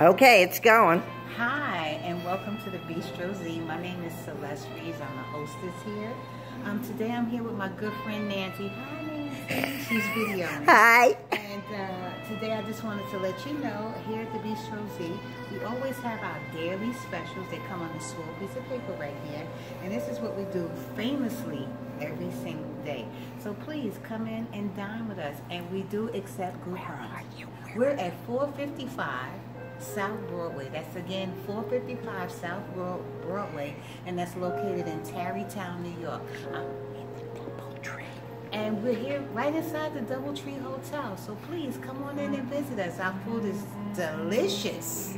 Okay, it's going. Hi, and welcome to the Bistro Z. My name is Celeste Reeves. I'm the hostess here. Um, today I'm here with my good friend Nancy. Hi, Nancy. She's videoing. Hi. And uh, today I just wanted to let you know, here at the Bistro Z, we always have our daily specials. They come on a small piece of paper right here. And this is what we do famously every single day. So please come in and dine with us. And we do accept coupons. We're at 455 South Broadway. That's again 455 South Broadway, and that's located in Tarrytown, New York. Um, and we're here right inside the Doubletree Hotel. So please come on in and visit us. Our food is delicious.